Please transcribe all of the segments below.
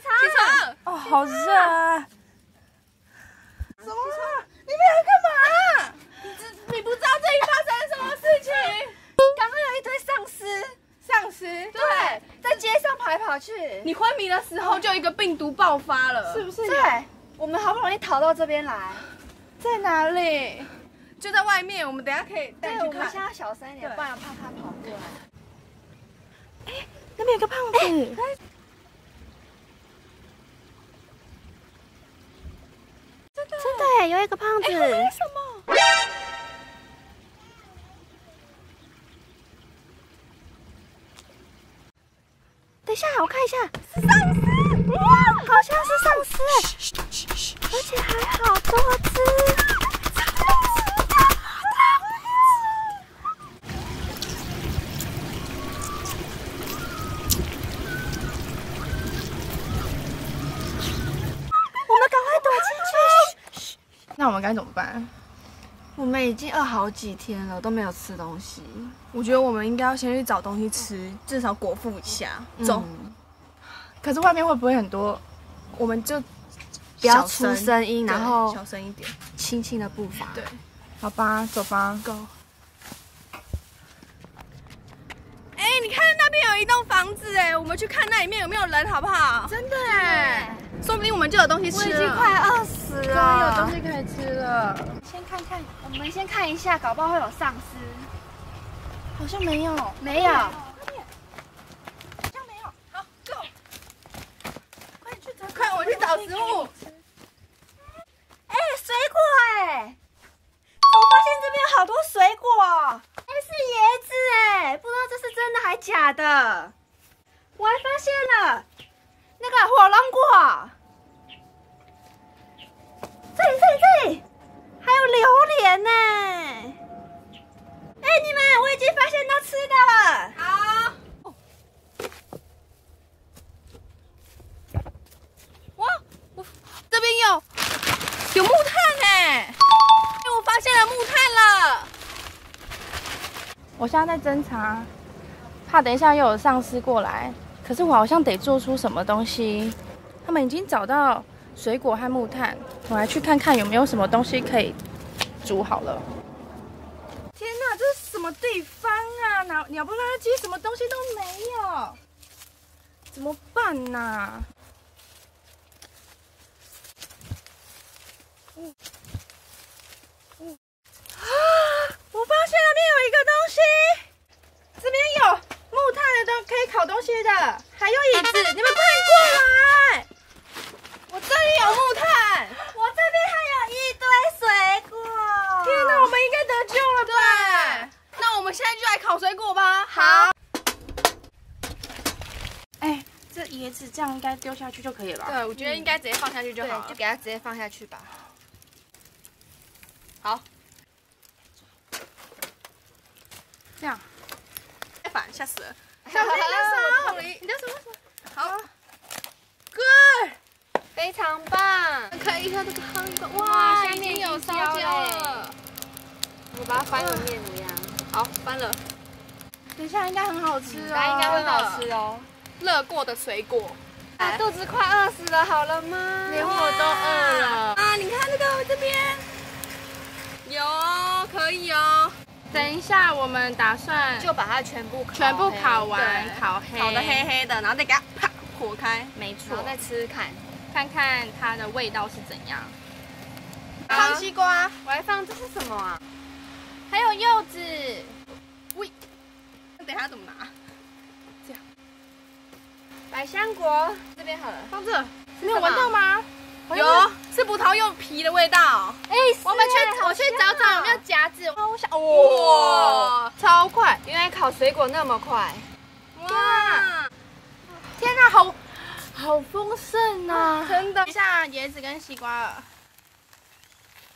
床。哦，好热啊！什么？你们要干嘛？你知你不知道这里发生了什么事情？刚刚有一堆丧尸，丧尸。对，在街上跑来跑去。你昏迷的时候就一个病毒爆发了，是不是？对，我们好不容易逃到这边来。在哪里？就在外面。我们等下可以带去看我们现。在小声一点，不然怕他跑过来。那边有个胖子。真的耶，有一个胖子。什么？等一下，我看一下，是丧尸，哇，好像是丧尸，而且还好多只。我们赶快躲进去。那我们该怎么办？我们已经饿好几天了，都没有吃东西。我觉得我们应该要先去找东西吃，至少果腹一下。走，嗯可是外面会不会很多？我们就不要出声音，然后小声一点。轻轻的步伐。对，好吧，走吧。Go。哎、你看那边有一栋房子，哎，我们去看那里面有没有人，好不好？真的哎，说不定我们就有东西吃了。已经快饿死终于有了。东西可以吃了。先看看，我们先看一下，搞不好会有丧尸。好像没有。没有，好像没有。好，Go。快去找，快，我去找食物。哎、水果哎、我发现这边有好多水果，哎、是椰子哎、不知道这是真的还假的。我还发现了那个火龙果，这里这里这里，还有榴莲呢、哎、你们，我已经发现到吃的了。好。哇，我这边有有木炭哎，哎，我发现了木炭了。我现在在侦查，怕等一下又有丧尸过来。可是我好像得做出什么东西。他们已经找到水果和木炭，我来去看看有没有什么东西可以煮好了。天哪，这是什么地方啊？哪鸟不拉几，什么东西都没有，怎么办呐、嗯啊！我发现那边有一个东西，这边有木炭的东可以烤东西的，还有椅子，你们快过来！我这里有木炭。我这边还有一堆水果。天哪，我们应该得救了吧？对，那我们现在就来烤水果吧。好，哎，这椰子这样应该丢下去就可以了吧。对，我觉得应该直接放下去就好，了。就给它直接放下去吧。好，这样。太烦，吓死了。你？好，Good。非常棒！看一下这个汤的，哇哇，下面有烧焦了。我把它翻个面怎么样，好，翻了，等一下应该很好吃哦。应该会好吃哦。热过的水果。啊，肚子快饿死了，好了吗？连我都饿了。啊，你看这个这边有哦，可以哦，等一下，我们打算就把它全部烤全部烤完，烤黑，烤的黑，黑的，然后再给它啪火开。没错然后。再吃吃看。看看它的味道是怎样。放西瓜，我还放这是什么啊？还有柚子，喂，那等一下怎么拿？百香果这边好了。放这，你有闻到吗？有，是葡萄柚皮的味道。哎，我们去，我去找找有没有哦夹子。哦，我想，哇，超快！原来烤水果那么快。哇，天哪，好好丰盛啊！真的等一下椰子跟西瓜了，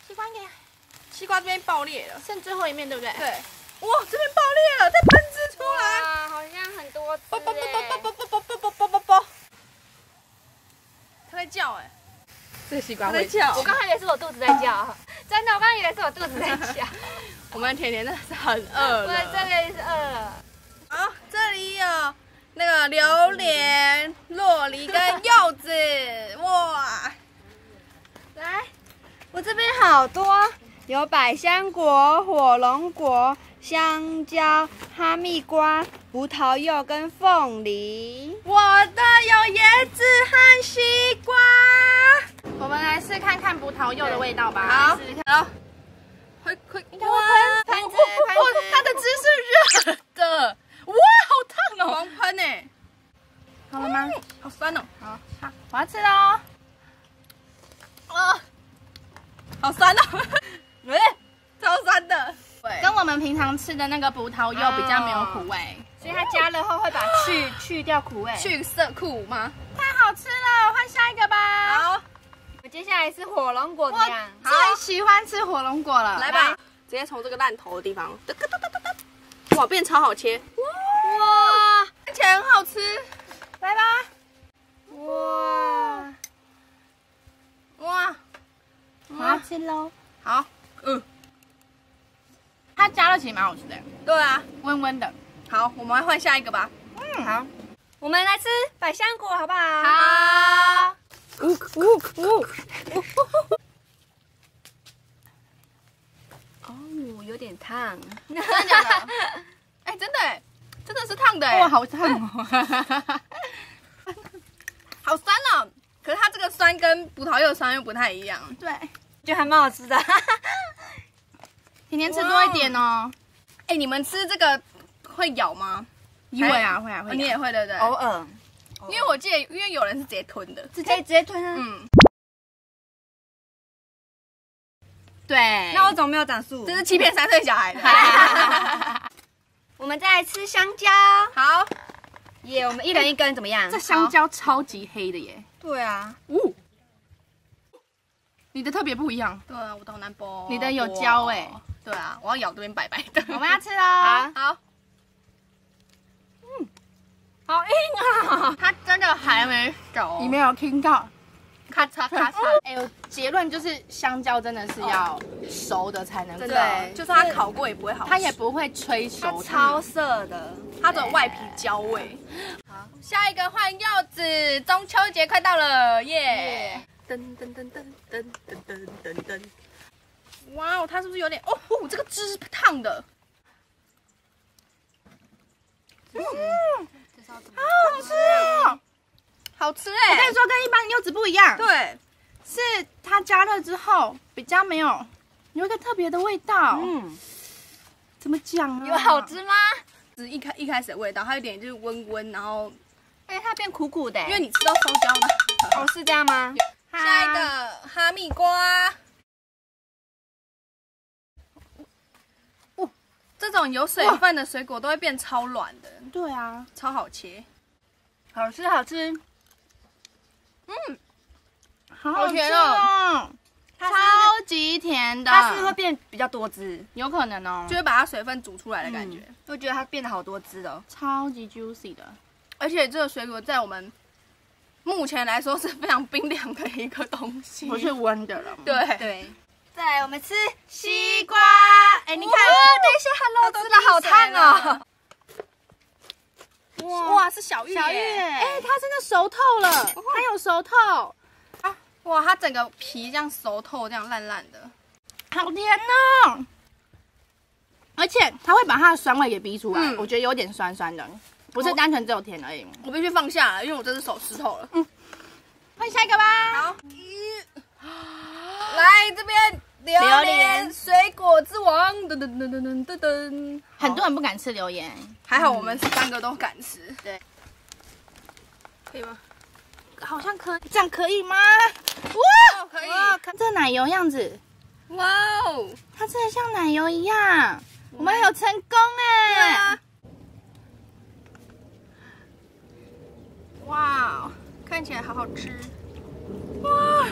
西瓜给西瓜这边爆裂了。剩最后一面，对不对？对，哇这边爆裂了在喷汁出来。好像很多不不不不不不不不不不不不它在叫哎这个西瓜在叫。我刚还以为是我肚子在叫。真的我刚以为是我肚子在叫我们甜甜真的是很饿我这边也是饿。了好这里有那个榴莲洛梨跟柚子。哇。来我这边好多有百香果火龙果香蕉、哈密瓜、葡萄柚跟凤梨。我的有椰子和西瓜。我们来试看看葡萄柚的味道吧。好试试看。好，快快，应该会喷盘子哦盘子哦它的汁是热的，哇，好烫哦！狂喷呢，好了吗？好酸哦，好，好，我要吃喽。啊，好酸哦，喂，超酸的，对，跟我们平常吃的那个葡萄柚比较没有苦味，所以它加了后会把去去掉苦味。去色苦吗？太好吃了，换下一个吧。好，我接下来是火龙果，怎我么样？最喜欢吃火龙果了，来吧，直接从这个烂头的地方，噔噔噔噔噔噔，哇，变超好切，哇看起来很好吃，来吧。哇，哇，我要吃喽。好，嗯，它加热其实蛮好吃的，对啊，温温的。好，我们来换下一个吧，嗯，好，我们来吃百香果好不好？好。呜呜呜，哦，有点烫。哎，真的哎，真的是烫的哎，哇，好烫哦！好酸哦。可是它这个酸跟葡萄柚酸又不太一样。对，就还蛮好吃的。甜甜吃多一点哦。哎，你们吃这个会咬吗？会啊，会啊，会。你也会对不对？偶尔，因为我记得，因为有人是直接吞的。直接直接吞啊。嗯，对。那我怎么没有长树？这是欺骗三岁小孩的。我们再来吃香蕉。好，耶，我们一人一根，怎么样？这香蕉超级黑的耶。对啊，哦。你的特别不一样。对啊，我的好难剥。你的有胶哎。对啊，我要咬这边白白的。我们要吃喽。好好，好硬啊！它真的还没熟。你没有听到？咔嚓咔嚓。哎呦，结论就是香蕉真的是要熟的才能吃，就算它烤过也不会好吃。它也不会催它熟。超涩的。它的外皮焦味。好，下一个换柚子，中秋节快到了，耶！噔噔噔噔噔噔噔噔噔。哇哦，它是不是有点？哦哦，这个汁是烫的。嗯，好好吃哦！好吃哎我哎、跟你说，跟一般的柚子不一样，对，是它加热之后比较没有有一个特别的味道。嗯，怎么讲啊？有好吃吗？只是一开一开始的味道，它有点就是温温，然后哎，它变苦苦的。因为你吃到烧焦嘛。哦是这样吗？下一个哈密瓜。这种有水分的水果都会变超软的，对啊，超好切。好吃好吃。嗯好好吃甜哦，它超级甜的，它是不是会变比较多汁？有可能哦，就会把它水分煮出来的感觉。我觉得它变得好多汁哦。超级 juicy 的。而且这个水果在我们目前来说是非常冰凉的一个东西。不是温的了。对，对。再来我们吃西瓜，哎，你看，等一下，Hello，吃的好烫哦。哇，是小玉耶，小玉，哎，它真的熟透了，它有熟透，哇，它整个皮这样熟透，这样烂烂的。好甜哦！而且它会把它的酸味给逼出来，嗯我觉得有点酸酸的，不是单纯只有甜而已。我必须放下了，因为我这只手湿透了。嗯换下一个吧。好，来这边榴榴莲莲水果之王，噔噔噔噔噔噔噔。很多人不敢吃榴莲，还好我们三个都敢吃。对，可以吗？好像可以这样可以吗？哦，可以。哇，看这奶油样子，哇哦，它真的像奶油一样，我们有成功哎！哇，看起来好好吃。哇，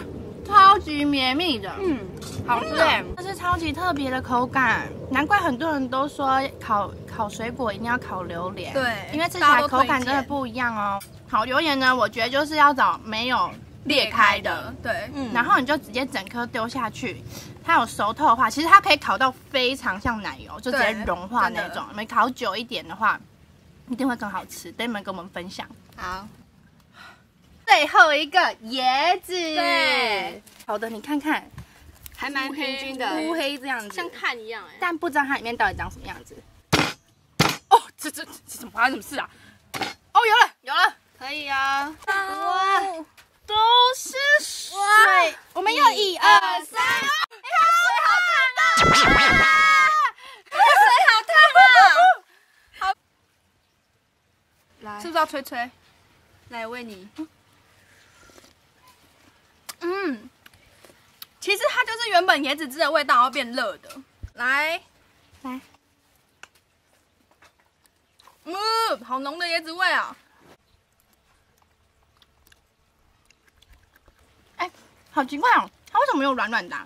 超级绵密的，嗯，好吃哎，这是超级特别的口感，难怪很多人都说烤烤水果一定要烤榴莲，对因为吃起来口感真的不一样哦。烤榴莲呢，我觉得就是要找没有裂开的，，对，嗯然后你就直接整颗丢下去，它有熟透的话，其实它可以烤到非常像奶油，就直接融化那。种你们烤久一点的话，一定会更好吃。等你们跟我们分享。好。最后一个椰子，对，好的，你看看，还蛮平均的。乌黑这样子，像碳一样哎。但不知道它里面到底长什么样子。哦，这这这怎么发生什么事啊？哦，有了有了，可以啊。哇，都是水。我们要一二三，哎，水好烫啊！水好烫啊！好，来，是不是要吹吹？来喂你。嗯，其实它就是原本椰子汁的味道，然后变热的。来，来，嗯，好浓的椰子味啊！哎，好奇怪哦，它为什么没有软软的？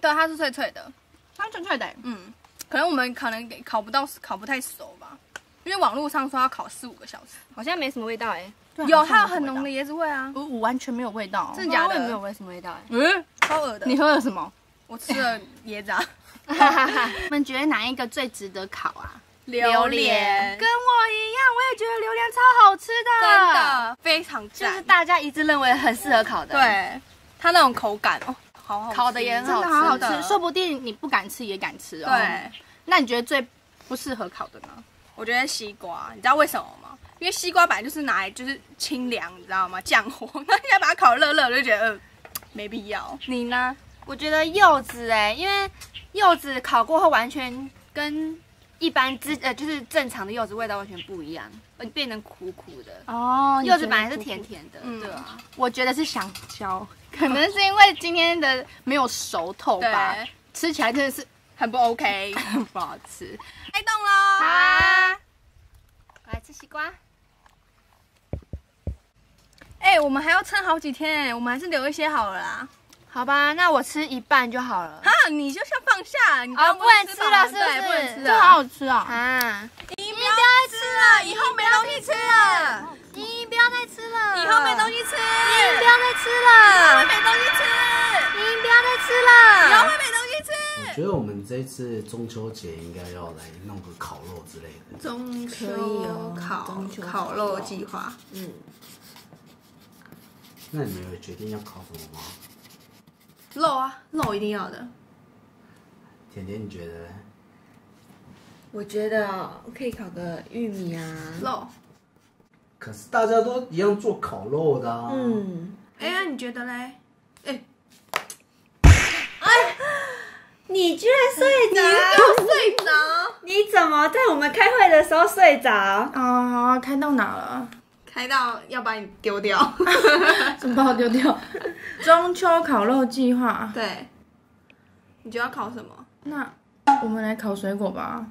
对，它是脆脆的，它是脆脆的。嗯，可能我们可能烤不到，烤不太熟吧，因为网络上说要烤四五个小时，好像没什么味道哎。有，它有很浓的椰子味啊！我我完全没有味道，真的假的？没有味什么味道哎？嗯，超恶的。你喝了什么？我吃了椰子。你们觉得哪一个最值得烤啊？榴莲。跟我一样，我也觉得榴莲超好吃的，真的非常赞。就是大家一致认为很适合烤的。对，它那种口感哦，好好烤的也很好吃，好好吃。说不定你不敢吃也敢吃哦。对。那你觉得最不适合烤的呢？我觉得西瓜，你知道为什么吗？因为西瓜本来就是拿来就是清凉，你知道吗？降火。那现在把它烤热热，我就觉得没必要。你呢？我觉得柚子哎，因为柚子烤过后完全跟一般之呃就是正常的柚子味道完全不一样，变成苦苦的。哦，柚子本来是甜甜的，对啊。我觉得是香蕉，可能是因为今天的没有熟透吧，吃起来真的是很不 OK，不好吃。开动喽！好，来吃西瓜。哎，我们还要撑好几天哎，我们还是留一些好了啦。好吧，那我吃一半就好了。哈，你就像放下，你不能吃了，是不能吃了，好好吃啊！啊，你不要再吃了，以后没东西吃了。你不要再吃了，以后没东西吃。你不要再吃了，以后没东西吃。你不要再吃了，以后会没东西吃。我觉得我们这次中秋节应该要来弄个烤肉之类的。中秋烤烤肉计划，嗯。那你们有决定要烤什么吗？肉啊，肉一定要的。甜甜，你觉得？我觉得可以烤个玉米啊。肉。可是大家都一样做烤肉的啊。嗯。哎呀，你觉得嘞？哎。哎，你居然睡着？你睡着？你怎么在我们开会的时候睡着？啊，开到哪了？开到要把你丢掉，怎么把我丢掉？中秋烤肉计划，对，你就要烤什么？那我们来烤水果吧。